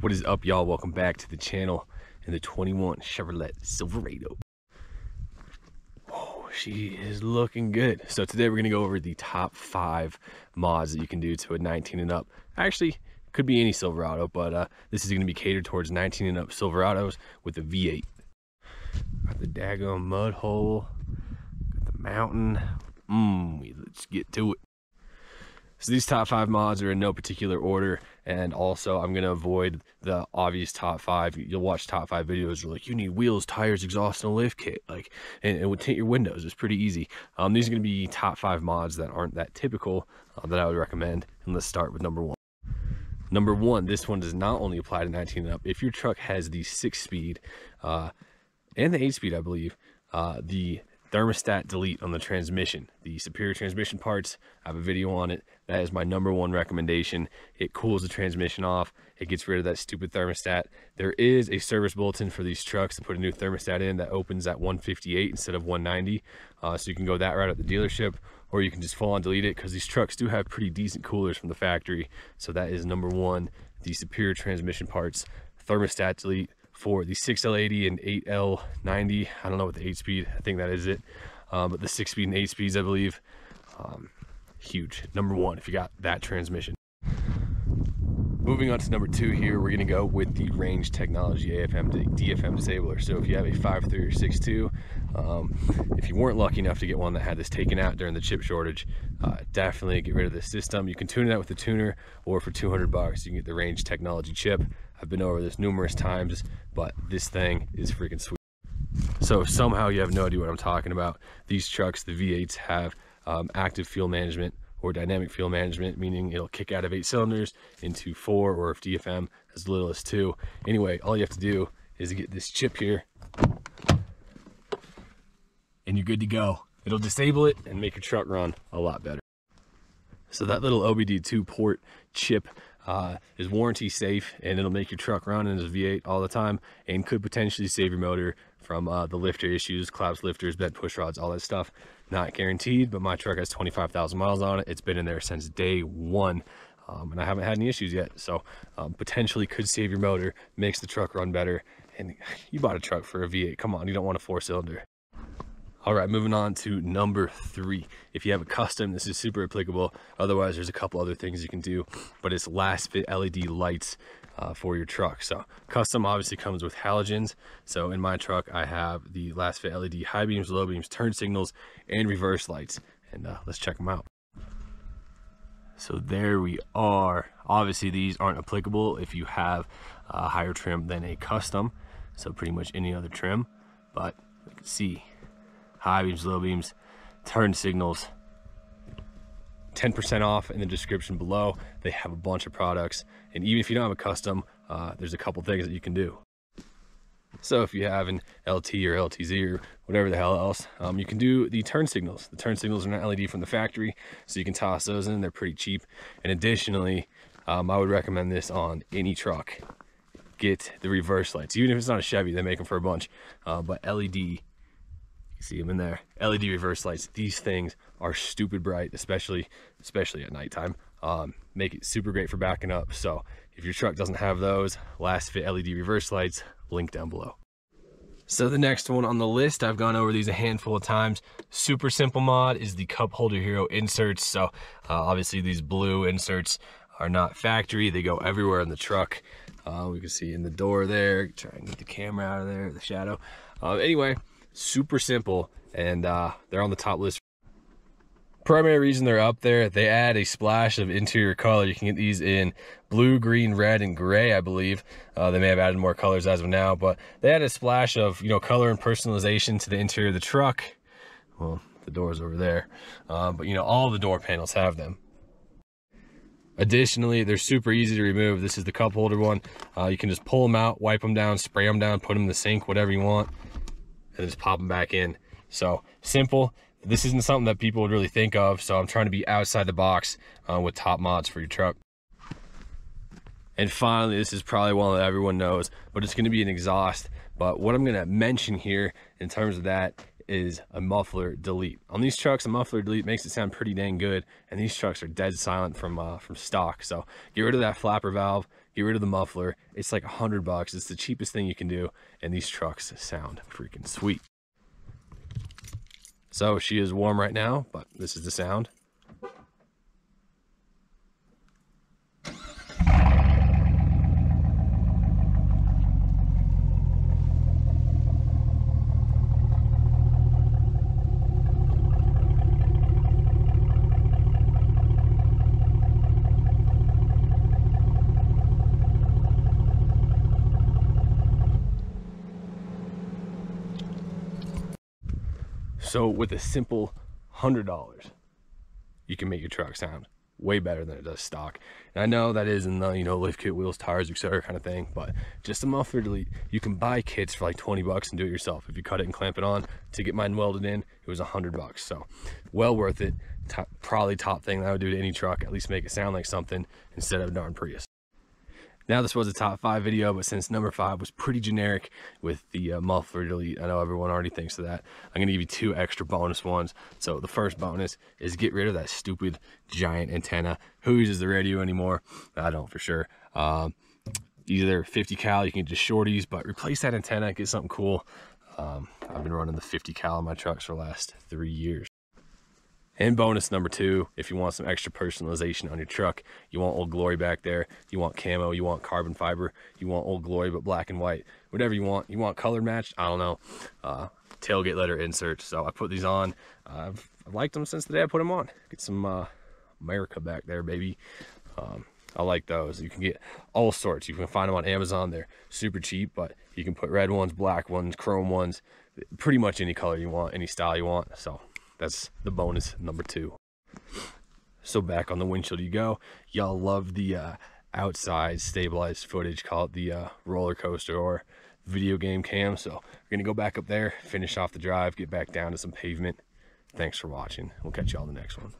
What is up, y'all? Welcome back to the channel and the 21 Chevrolet Silverado. Oh, she is looking good. So today we're gonna go over the top five mods that you can do to a 19 and up. Actually, could be any Silverado, but uh, this is gonna be catered towards 19 and up Silverados with a V8. Got the daggone mud hole, got the mountain. Mmm, let's get to it. So these top five mods are in no particular order. And also I'm gonna avoid the obvious top five. You'll watch top five videos, you're like, you need wheels, tires, exhaust, and a lift kit. Like, and it would tint your windows. It's pretty easy. Um, these are gonna be top five mods that aren't that typical uh, that I would recommend. And let's start with number one. Number one, this one does not only apply to 19 and up. If your truck has the six speed uh, and the eight speed, I believe, uh, the thermostat delete on the transmission the superior transmission parts. I have a video on it. That is my number one recommendation. It cools the transmission off. It gets rid of that stupid thermostat. There is a service bulletin for these trucks to put a new thermostat in that opens at 158 instead of 190 uh, so you can go that route at the dealership or you can just full on delete it because these trucks do have pretty decent coolers from the factory. So that is number one the superior transmission parts. Thermostat delete for the 6L80 and 8L90. I don't know what the 8 speed, I think that is it. Um, but the 6 speed and 8 speeds, I believe, um, huge. Number one, if you got that transmission. Moving on to number two here, we're gonna go with the range technology AFM DFM disabler. So if you have a 5.3 or 6.2, um, if you weren't lucky enough to get one that had this taken out during the chip shortage, uh, definitely get rid of this system. You can tune it out with the tuner, or for 200 bucks, you can get the range technology chip. I've been over this numerous times, but this thing is freaking sweet. So somehow you have no idea what I'm talking about. These trucks, the V8s, have um, active fuel management or dynamic fuel management, meaning it'll kick out of eight cylinders into four, or if DFM as little as two. Anyway, all you have to do is get this chip here, and you're good to go. It'll disable it and make your truck run a lot better. So that little OBD2 port chip uh, is warranty safe and it'll make your truck run in a V8 all the time and could potentially save your motor from uh, the lifter issues, collapsed lifters, bent push rods, all that stuff. Not guaranteed, but my truck has 25,000 miles on it. It's been in there since day one. Um, and I haven't had any issues yet. So um, potentially could save your motor, makes the truck run better. And you bought a truck for a V8. Come on, you don't want a four cylinder. All right, moving on to number three. If you have a custom, this is super applicable. Otherwise, there's a couple other things you can do, but it's LasFit LED lights uh, for your truck. So custom obviously comes with halogens. So in my truck, I have the LasFit LED high beams, low beams, turn signals, and reverse lights. And uh, let's check them out. So there we are. Obviously these aren't applicable if you have a higher trim than a custom. So pretty much any other trim, but you can see high beams, low beams, turn signals. 10% off in the description below. They have a bunch of products. And even if you don't have a custom, uh, there's a couple things that you can do. So if you have an LT or LTZ or whatever the hell else, um, you can do the turn signals. The turn signals are not LED from the factory, so you can toss those in. They're pretty cheap. And additionally, um, I would recommend this on any truck. Get the reverse lights. Even if it's not a Chevy, they make them for a bunch. Uh, but LED see them in there. LED reverse lights. These things are stupid bright, especially especially at nighttime. Um, make it super great for backing up. So if your truck doesn't have those, LasFit LED reverse lights, link down below. So the next one on the list, I've gone over these a handful of times. Super simple mod is the cup holder hero inserts. So uh, obviously these blue inserts are not factory. They go everywhere in the truck. Uh, we can see in the door there. Try and get the camera out of there, the shadow. Uh, anyway, super simple and uh, they're on the top list. Primary reason they're up there they add a splash of interior color. You can get these in blue green red and gray i believe. Uh, they may have added more colors as of now but they add a splash of you know color and personalization to the interior of the truck. Well the doors over there. Uh, but you know all the door panels have them. Additionally they're super easy to remove. This is the cup holder one. Uh, you can just pull them out wipe them down spray them down put them in the sink whatever you want and just pop them back in. So simple. This isn't something that people would really think of. So I'm trying to be outside the box uh, with top mods for your truck. And finally, this is probably one that everyone knows, but it's gonna be an exhaust. But what I'm gonna mention here in terms of that is a muffler delete. On these trucks, a muffler delete makes it sound pretty dang good, and these trucks are dead silent from uh, from stock. So get rid of that flapper valve, get rid of the muffler. It's like a hundred bucks. It's the cheapest thing you can do. And these trucks sound freaking sweet. So she is warm right now, but this is the sound. So with a simple hundred dollars, you can make your truck sound way better than it does stock. And I know that is in the, you know, lift kit, wheels, tires, etc. kind of thing, but just a muffler delete, you can buy kits for like 20 bucks and do it yourself. If you cut it and clamp it on to get mine welded in, it was a hundred bucks. So well worth it. Probably top thing that I would do to any truck, at least make it sound like something instead of darn Prius. Now this was a top five video, but since number five was pretty generic with the uh, muffler delete, I know everyone already thinks of that. I'm gonna give you two extra bonus ones. So the first bonus is get rid of that stupid giant antenna. Who uses the radio anymore? I don't for sure. Um, either 50 cal, you can get just shorties, but replace that antenna, get something cool. Um, I've been running the 50 cal in my trucks for the last three years. And bonus number two, if you want some extra personalization on your truck, you want Old Glory back there, you want camo, you want carbon fiber, you want Old Glory but black and white, whatever you want. You want color matched? I don't know. Uh, tailgate letter insert. So I put these on. I've, I've, liked them since the day I put them on. Get some uh, America back there, baby. Um, I like those. You can get all sorts. You can find them on Amazon. They're super cheap, but you can put red ones, black ones, chrome ones, pretty much any color you want, any style you want. So that's the bonus number two. So back on the windshield you go. Y'all love the uh, outside stabilized footage. Call it the uh, roller coaster or video game cam. So we're gonna go back up there, finish off the drive, get back down to some pavement. Thanks for watching. We'll catch you all in the next one.